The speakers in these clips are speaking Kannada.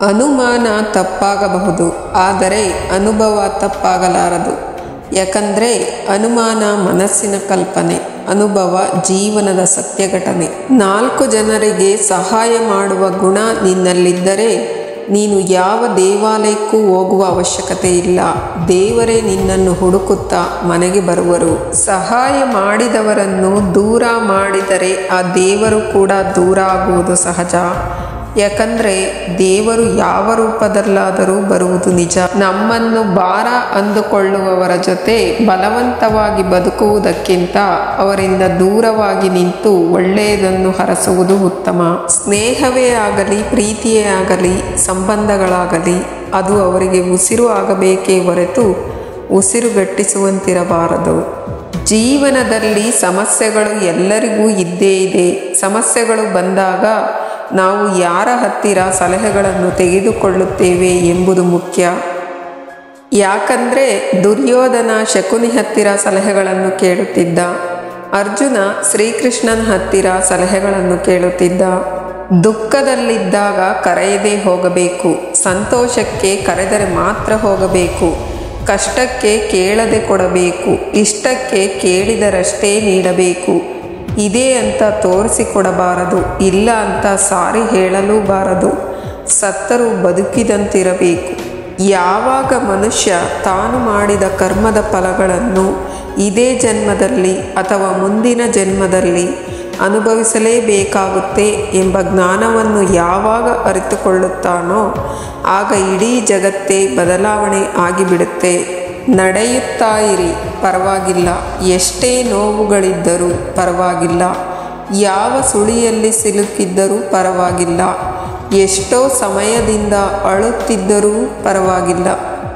ಅನುಮಾನ ತಪ್ಪಾಗಬಹುದು, ಆದರೆ ಅನುಭವ ತಪ್ಪಾಗಲಾರದು. ಯಾಕಂದರೆ ಅನುಮಾನ ಮನಸ್ಸಿನ ಕಲ್ಪನೆ, ಅನುಭವ ಜೀವನದ ಸತ್ಯ ಘಟನೆ ನಾಲ್ಕು ಜನರಿಗೆ ಸಹಾಯ ಮಾಡುವ ಗುಣ ನಿನ್ನಲ್ಲಿದ್ದರೆ ನೀನು ಯಾವ ದೇವಾಲಯಕ್ಕೂ ಹೋಗುವ ಅವಶ್ಯಕತೆ ಇಲ್ಲ. ದೇವರೇ ನಿನ್ನನ್ನು ಹುಡುಕುತ್ತಾ ಮನೆಗೆ ಬರುವರು. ಸಹಾಯ ಮಾಡಿದವರನ್ನು ದೂರ ಮಾಡಿದರೆ ಆ ದೇವರು ಕೂಡ ದೂರ ಆಗುವುದು ಸಹಜ. ಯಾಕಂದ್ರೆ ದೇವರು ಯಾವ ರೂಪದಲ್ಲಾದರೂ ಬರುವುದು ನಿಜ. ನಮ್ಮನ್ನು ಭಾರ ಅಂದುಕೊಳ್ಳುವವರ ಜೊತೆ ಬಲವಂತವಾಗಿ ಬದುಕುವುದಕ್ಕಿಂತ ಅವರಿಂದ ದೂರವಾಗಿ ನಿಂತು ಒಳ್ಳೆಯದನ್ನು ಹರಸುವುದು ಉತ್ತಮ. ಸ್ನೇಹವೇ ಆಗಲಿ, ಪ್ರೀತಿಯೇ ಆಗಲಿ, ಸಂಬಂಧಗಳಾಗಲಿ, ಅದು ಅವರಿಗೆ ಉಸಿರು ಆಗಬೇಕೇ ಹೊರತು ಉಸಿರುಗಟ್ಟಿಸುವಂತಿರಬಾರದು ಜೀವನದಲ್ಲಿ ಸಮಸ್ಯೆಗಳು ಎಲ್ಲರಿಗೂ ಇದ್ದೇ ಇದೆ. ಸಮಸ್ಯೆಗಳು ಬಂದಾಗ ನಾವು ಯಾರ ಹತ್ತಿರ ಸಲಹೆಗಳನ್ನು ತೆಗೆದುಕೊಳ್ಳುತ್ತೇವೆ ಎಂಬುದು ಮುಖ್ಯ. ಯಾಕಂದರೆ ದುರ್ಯೋಧನ ಶಕುನಿ ಹತ್ತಿರ ಸಲಹೆಗಳನ್ನು ಕೇಳುತ್ತಿದ್ದ. ಅರ್ಜುನ ಶ್ರೀಕೃಷ್ಣನ ಹತ್ತಿರ ಸಲಹೆಗಳನ್ನು ಕೇಳುತ್ತಿದ್ದ. ದುಃಖದಲ್ಲಿದ್ದಾಗ ಕರೆಯದೇ ಹೋಗಬೇಕು. ಸಂತೋಷಕ್ಕೆ ಕರೆದರೆ ಮಾತ್ರ ಹೋಗಬೇಕು. ಕಷ್ಟಕ್ಕೆ ಕೇಳದೆ ಕೊಡಬೇಕು. ಇಷ್ಟಕ್ಕೆ ಕೇಳಿದರಷ್ಟೇ ನೀಡಬೇಕು. ಇದೇ ಅಂತ ತೋರಿಸಿಕೊಡಬಾರದು, ಇಲ್ಲ ಅಂತ ಸಾರಿ ಹೇಳಲೂ ಬಾರದು ಸತ್ತರೂ ಬದುಕಿದಂತಿರಬೇಕು. ಯಾವಾಗ ಮನುಷ್ಯ ತಾನು ಮಾಡಿದ ಕರ್ಮದ ಫಲಗಳನ್ನು ಇದೇ ಜನ್ಮದಲ್ಲಿ ಅಥವಾ ಮುಂದಿನ ಜನ್ಮದಲ್ಲಿ ಅನುಭವಿಸಲೇಬೇಕಾಗುತ್ತೆ ಎಂಬ ಜ್ಞಾನವನ್ನು ಯಾವಾಗ ಅರಿತುಕೊಳ್ಳುತ್ತಾನೋ, ಆಗ ಇಡೀ ಜಗತ್ತೇ ಬದಲಾವಣೆ ಆಗಿಬಿಡುತ್ತೆ. ನಡೆಯುತ್ತಾ ಇರಿ ಪರವಾಗಿಲ್ಲ. ಎಷ್ಟೇ ನೋವುಗಳಿದ್ದರೂ ಪರವಾಗಿಲ್ಲ. ಯಾವ ಸುಳಿಯಲ್ಲಿ ಸಿಲುಕಿದ್ದರೂ ಪರವಾಗಿಲ್ಲ. ಎಷ್ಟೋ ಸಮಯದಿಂದ ಅಳುತ್ತಿದ್ದರೂ ಪರವಾಗಿಲ್ಲ.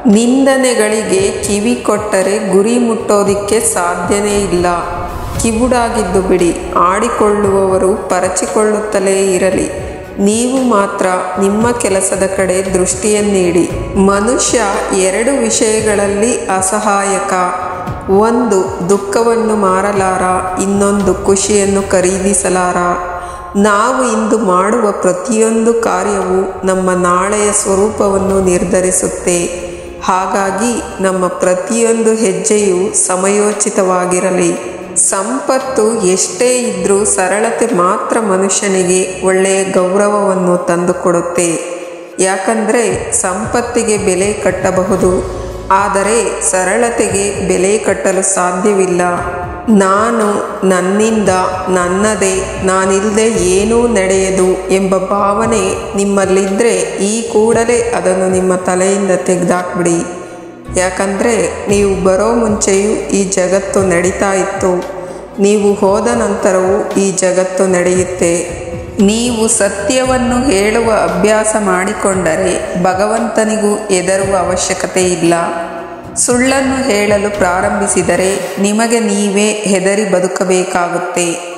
ನಿಂದನೆಗಳಿಗೆ ಕಿವಿ ಕೊಟ್ಟರೆ ಗುರಿ ಮುಟ್ಟೋದಿಕ್ಕೆ ಸಾಧ್ಯನೇ ಇಲ್ಲ. ಕಿವುಡಾಗಿದ್ದು ಬಿಡಿ. ಆಡಿಕೊಳ್ಳುವವರು ಪರಚಿಕೊಳ್ಳುತ್ತಲೇ ಇರಲಿ. ನೀವು ಮಾತ್ರ ನಿಮ್ಮ ಕೆಲಸದ ಕಡೆ ದೃಷ್ಟಿಯನ್ನಿಡಿ ಮನುಷ್ಯ ಎರಡು ವಿಷಯಗಳಲ್ಲಿ ಅಸಹಾಯಕ. ಒಂದು, ದುಃಖವನ್ನು ಮಾರಲಾರ, ಇನ್ನೊಂದು, ಖುಷಿಯನ್ನು ಖರೀದಿಸಲಾರ. ನಾವು ಇಂದು ಮಾಡುವ ಪ್ರತಿಯೊಂದು ಕಾರ್ಯವು ನಮ್ಮ ನಾಳೆಯ ಸ್ವರೂಪವನ್ನು ನಿರ್ಧರಿಸುತ್ತೆ. ಹಾಗಾಗಿ ನಮ್ಮ ಪ್ರತಿಯೊಂದು ಹೆಜ್ಜೆಯು ಸಮಯೋಚಿತವಾಗಿರಲಿ. ಸಂಪತ್ತು ಎಷ್ಟೇ ಇದ್ದರೂ ಸರಳತೆ ಮಾತ್ರ ಮನುಷ್ಯನಿಗೆ ಒಳ್ಳೆಯ ಗೌರವವನ್ನು ತಂದುಕೊಡುತ್ತೆ. ಯಾಕಂದರೆ ಸಂಪತ್ತಿಗೆ ಬೆಲೆ ಕಟ್ಟಬಹುದು, ಆದರೆ ಸರಳತೆಗೆ ಬೆಲೆ ಕಟ್ಟಲು ಸಾಧ್ಯವಿಲ್ಲ. ನಾನು ನನ್ನಿಂದ ನನ್ನದೇ, ನಾನಿಲ್ಲದೆ ಏನೂ ನಡೆಯದು ಎಂಬ ಭಾವನೆ ನಿಮ್ಮಲ್ಲಿದ್ದರೆ ಈ ಕೂಡಲೇ ಅದನ್ನು ನಿಮ್ಮ ತಲೆಯಿಂದ ತೆಗೆದಾಕ್ಬಿಡಿ. ಯಾಕಂದರೆ ನೀವು ಬರೋ ಮುಂಚೆಯೂ ಈ ಜಗತ್ತು ನಡೀತಾ ಇತ್ತು. ನೀವು ಹೋದ ನಂತರವೂ ಈ ಜಗತ್ತು ನಡೆಯುತ್ತೆ. ನೀವು ಸತ್ಯವನ್ನು ಹೇಳುವ ಅಭ್ಯಾಸ ಮಾಡಿಕೊಂಡರೆ ಭಗವಂತನಿಗೂ ಎದರುವ ಅವಶ್ಯಕತೆ ಇಲ್ಲ. ಸುಳ್ಳನ್ನು ಹೇಳಲು ಪ್ರಾರಂಭಿಸಿದರೆ ನಿಮಗೆ ನೀವೇ ಹೆದರಿ ಬದುಕಬೇಕಾಗುತ್ತೆ.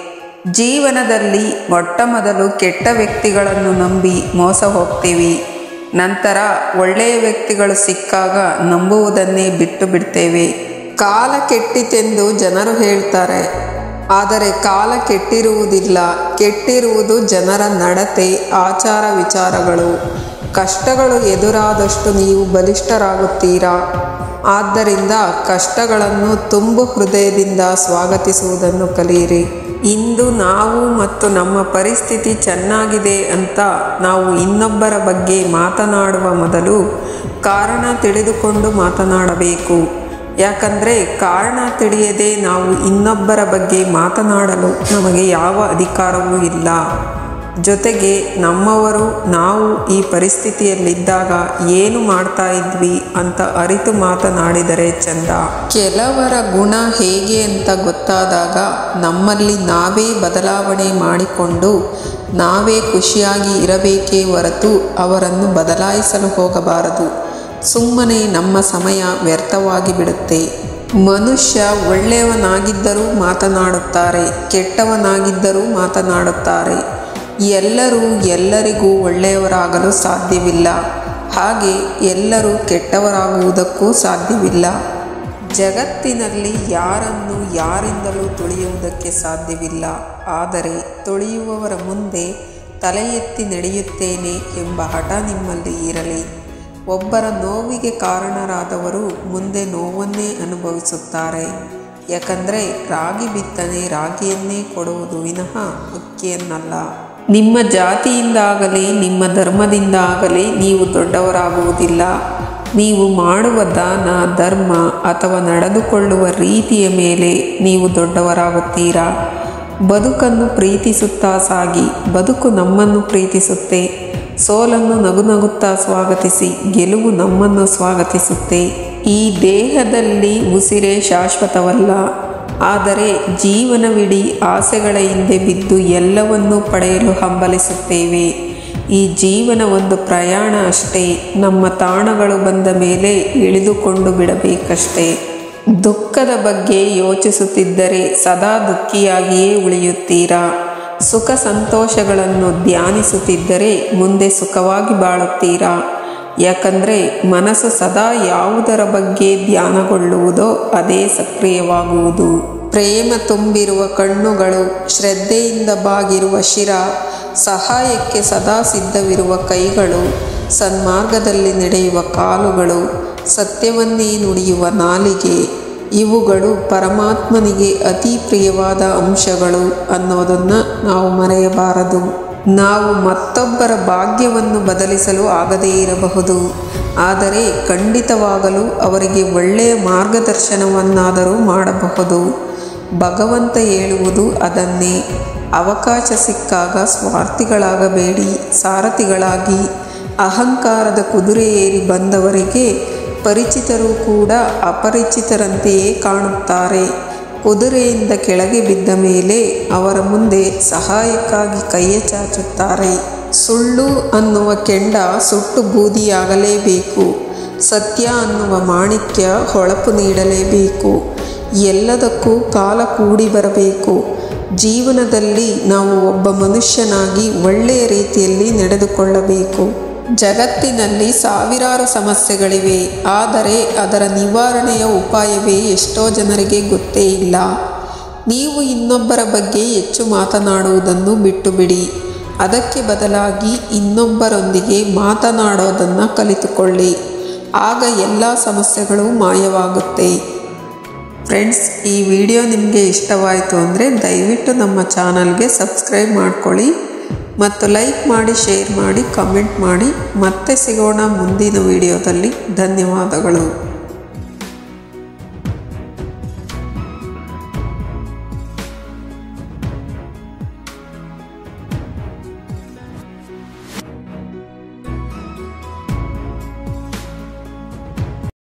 ಜೀವನದಲ್ಲಿ ಮೊಟ್ಟ ಮೊದಲು ಕೆಟ್ಟ ವ್ಯಕ್ತಿಗಳನ್ನು ನಂಬಿ ಮೋಸ ಹೋಗ್ತೀವಿ. ನಂತರ ಒಳ್ಳೆಯ ವ್ಯಕ್ತಿಗಳು ಸಿಕ್ಕಾಗ ನಂಬುವುದನ್ನೇ ಬಿಟ್ಟು ಬಿಡ್ತೇವೆ. ಕಾಲ ಕೆಟ್ಟಿತೆಂದು ಜನರು ಹೇಳ್ತಾರೆ. ಆದರೆ ಕಾಲ ಕೆಟ್ಟಿರುವುದಿಲ್ಲ. ಕೆಟ್ಟಿರುವುದು ಜನರ ನಡತೆ, ಆಚಾರ ವಿಚಾರಗಳು. ಕಷ್ಟಗಳು ಎದುರಾದಷ್ಟು ನೀವು ಬಲಿಷ್ಠರಾಗುತ್ತೀರಾ? ಆದ್ದರಿಂದ ಕಷ್ಟಗಳನ್ನು ತುಂಬು ಹೃದಯದಿಂದ ಸ್ವಾಗತಿಸುವುದನ್ನು ಕಲಿಯಿರಿ. ಇಂದು ನಾವು ಮತ್ತು ನಮ್ಮ ಪರಿಸ್ಥಿತಿ ಚೆನ್ನಾಗಿದೆ ಅಂತ ನಾವು ಇನ್ನೊಬ್ಬರ ಬಗ್ಗೆ ಮಾತನಾಡುವ ಮೊದಲು ಕಾರಣ ತಿಳಿದುಕೊಂಡು ಮಾತನಾಡಬೇಕು. ಯಾಕಂದರೆ ಕಾರಣ ತಿಳಿಯದೆ ನಾವು ಇನ್ನೊಬ್ಬರ ಬಗ್ಗೆ ಮಾತನಾಡಲು ನಮಗೆ ಯಾವ ಅಧಿಕಾರವೂ ಇಲ್ಲ. ಜೊತೆಗೆ ನಮ್ಮವರು, ನಾವು ಈ ಪರಿಸ್ಥಿತಿಯಲ್ಲಿದ್ದಾಗ ಏನು ಮಾಡ್ತಾ ಇದ್ವಿ ಅಂತ ಅರಿತು ಮಾತನಾಡಿದರೆ ಚಂದ. ಕೆಲವರ ಗುಣ ಹೇಗೆ ಅಂತ ಗೊತ್ತಾದಾಗ ನಮ್ಮಲ್ಲಿ ನಾವೇ ಬದಲಾವಣೆ ಮಾಡಿಕೊಂಡು ನಾವೇ ಖುಷಿಯಾಗಿ ಇರಬೇಕೇ ಹೊರತು ಅವರನ್ನು ಬದಲಾಯಿಸಲು ಹೋಗಬಾರದು. ಸುಮ್ಮನೆ ನಮ್ಮ ಸಮಯ ವ್ಯರ್ಥವಾಗಿ ಬಿಡುತ್ತೆ. ಮನುಷ್ಯ ಒಳ್ಳೆಯವನಾಗಿದ್ದರೂ ಮಾತನಾಡುತ್ತಾರೆ, ಕೆಟ್ಟವನಾಗಿದ್ದರೂ ಮಾತನಾಡುತ್ತಾರೆ. ಎಲ್ಲರೂ ಎಲ್ಲರಿಗೂ ಒಳ್ಳೆಯವರಾಗಲು ಸಾಧ್ಯವಿಲ್ಲ. ಹಾಗೆ ಎಲ್ಲರೂ ಕೆಟ್ಟವರಾಗುವುದಕ್ಕೂ ಸಾಧ್ಯವಿಲ್ಲ. ಜಗತ್ತಿನಲ್ಲಿ ಯಾರನ್ನು ಯಾರಿಂದಲೂ ತುಳಿಯುವುದಕ್ಕೆ ಸಾಧ್ಯವಿಲ್ಲ. ಆದರೆ ತುಳಿಯುವವರ ಮುಂದೆ ತಲೆ ಎತ್ತಿ ನಡೆಯುತ್ತೇನೆ ಎಂಬ ಹಠ ನಿಮ್ಮಲ್ಲಿ ಇರಲಿ. ಒಬ್ಬರ ನೋವಿಗೆ ಕಾರಣರಾದವರು ಮುಂದೆ ನೋವನ್ನೇ ಅನುಭವಿಸುತ್ತಾರೆ. ಯಾಕಂದರೆ ರಾಗಿ ಬಿತ್ತನೆ ರಾಗಿಯನ್ನೇ ಕೊಡುವುದು ವಿನಃ ಅಕ್ಕಿಯನ್ನಲ್ಲ ನಿಮ್ಮ ಜಾತಿಯಿಂದಾಗಲಿ, ನಿಮ್ಮ ಧರ್ಮದಿಂದ ಆಗಲಿ ನೀವು ದೊಡ್ಡವರಾಗುವುದಿಲ್ಲ. ನೀವು ಮಾಡುವ ದಾನ, ಧರ್ಮ ಅಥವಾ ನಡೆದುಕೊಳ್ಳುವ ರೀತಿಯ ಮೇಲೆ ನೀವು ದೊಡ್ಡವರಾಗುತ್ತೀರಾ? ಬದುಕನ್ನು ಪ್ರೀತಿಸುತ್ತಾ ಸಾಗಿ, ಬದುಕು ನಮ್ಮನ್ನು ಪ್ರೀತಿಸುತ್ತೆ. ಸೋಲನ್ನು ನಗುನಗುತ್ತಾ ಸ್ವಾಗತಿಸಿ, ಗೆಲುವು ನಮ್ಮನ್ನು ಸ್ವಾಗತಿಸುತ್ತೆ. ಈ ದೇಹದಲ್ಲಿ ಉಸಿರೇ ಶಾಶ್ವತವಲ್ಲ. ಆದರೆ ಜೀವನವಿಡೀ ಆಸೆಗಳ ಹಿಂದೆ ಬಿದ್ದು ಎಲ್ಲವನ್ನೂ ಪಡೆಯಲು ಹಂಬಲಿಸುತ್ತೇವೆ. ಈ ಜೀವನ ಒಂದು ಪ್ರಯಾಣ ಅಷ್ಟೇ. ನಮ್ಮ ತಾಣಗಳು ಬಂದ ಮೇಲೆ ಇಳಿದುಕೊಂಡು ಬಿಡಬೇಕಷ್ಟೇ. ದುಃಖದ ಬಗ್ಗೆ ಯೋಚಿಸುತ್ತಿದ್ದರೆ ಸದಾ ದುಃಖಿಯಾಗಿಯೇ ಉಳಿಯುತ್ತೀರಾ? ಸುಖ ಸಂತೋಷಗಳನ್ನು ಧ್ಯಾನಿಸುತ್ತಿದ್ದರೆ ಮುಂದೆ ಸುಖವಾಗಿ ಬಾಳುತ್ತೀರಾ? ಯಾಕಂದರೆ ಮನಸ್ಸು ಸದಾ ಯಾವುದರ ಬಗ್ಗೆ ಧ್ಯಾನಗೊಳ್ಳುವುದೋ ಅದೇ ಸಕ್ರಿಯವಾಗುವುದು. ಪ್ರೇಮ ತುಂಬಿರುವ ಕಣ್ಣುಗಳು, ಶ್ರದ್ಧೆಯಿಂದ ಬಾಗಿರುವ ಶಿರ, ಸಹಾಯಕ್ಕೆ ಸದಾ ಸಿದ್ಧವಿರುವ ಕೈಗಳು, ಸನ್ಮಾರ್ಗದಲ್ಲಿ ನಡೆಯುವ ಕಾಲುಗಳು, ಸತ್ಯವನ್ನೇ ನುಡಿಯುವ ನಾಲಿಗೆ, ಇವುಗಳು ಪರಮಾತ್ಮನಿಗೆ ಅತಿ ಪ್ರಿಯವಾದ ಅಂಶಗಳು ಅನ್ನೋದನ್ನು ನಾವು ಮರೆಯಬಾರದು. ನಾವು ಮತ್ತೊಬ್ಬರ ಭಾಗ್ಯವನ್ನು ಬದಲಿಸಲು ಆಗದೇ ಇರಬಹುದು. ಆದರೆ ಖಂಡಿತವಾಗಲು ಅವರಿಗೆ ಒಳ್ಳೆಯ ಮಾರ್ಗದರ್ಶನವನ್ನಾದರೂ ಮಾಡಬಹುದು. ಭಗವಂತ ಹೇಳುವುದು ಅದನ್ನೇ. ಅವಕಾಶ ಸಿಕ್ಕಾಗ ಸ್ವಾರ್ಥಿಗಳಾಗಬೇಡಿ, ಸಾರಥಿಗಳಾಗಿ. ಅಹಂಕಾರದ ಕುದುರೆ ಏರಿ ಬಂದವರಿಗೆ ಪರಿಚಿತರು ಕೂಡ ಅಪರಿಚಿತರಂತೆಯೇ ಕಾಣುತ್ತಾರೆ. ಕುದುರೆಯಿಂದ ಕೆಳಗೆ ಬಿದ್ದ ಮೇಲೆ ಅವರ ಮುಂದೆ ಸಹಾಯಕ್ಕಾಗಿ ಕೈಯ ಚಾಚುತ್ತಾರೆ. ಸುಳ್ಳು ಅನ್ನುವ ಕೆಂಡ ಸುಟ್ಟು ಬೂದಿಯಾಗಲೇಬೇಕು. ಸತ್ಯ ಅನ್ನುವ ಮಾಣಿಕ್ಯ ಹೊಳಪು ನೀಡಲೇಬೇಕು. ಎಲ್ಲದಕ್ಕೂ ಕಾಲ ಕೂಡಿ ಬರಬೇಕು. ಜೀವನದಲ್ಲಿ ನಾವು ಒಬ್ಬ ಮನುಷ್ಯನಾಗಿ ಒಳ್ಳೆಯ ರೀತಿಯಲ್ಲಿ ನಡೆದುಕೊಳ್ಳಬೇಕು. ಜಗತ್ತಿನಲ್ಲಿ ಸಾವಿರಾರು ಸಮಸ್ಯೆಗಳಿವೆ. ಆದರೆ ಅದರ ನಿವಾರಣೆಯ ಉಪಾಯವೇ ಎಷ್ಟೋ ಜನರಿಗೆ ಗೊತ್ತೇ ಇಲ್ಲ. ನೀವು ಇನ್ನೊಬ್ಬರ ಬಗ್ಗೆ ಹೆಚ್ಚು ಮಾತನಾಡುವುದನ್ನು ಬಿಟ್ಟುಬಿಡಿ. ಅದಕ್ಕೆ ಬದಲಾಗಿ ಇನ್ನೊಬ್ಬರೊಂದಿಗೆ ಮಾತನಾಡೋದನ್ನು ಕಲಿತುಕೊಳ್ಳಿ. ಆಗ ಎಲ್ಲ ಸಮಸ್ಯೆಗಳು ಮಾಯವಾಗುತ್ತೆ. ಫ್ರೆಂಡ್ಸ್, ಈ ವಿಡಿಯೋ ನಿಮಗೆ ಇಷ್ಟವಾಯಿತು ಅಂದರೆ ದಯವಿಟ್ಟು ನಮ್ಮ ಚಾನಲ್ಗೆ ಸಬ್ಸ್ಕ್ರೈಬ್ ಮಾಡ್ಕೊಳ್ಳಿ. ಮತ್ತು ಲೈಕ್ ಮಾಡಿ ಶೇರ್ ಮಾಡಿ ಕಮೆಂಟ್ ಮಾಡಿ. ಮತ್ತೆ ಸಿಗೋಣ ಮುಂದಿನ ವಿಡಿಯೋದಲ್ಲಿ. ಧನ್ಯವಾದಗಳು.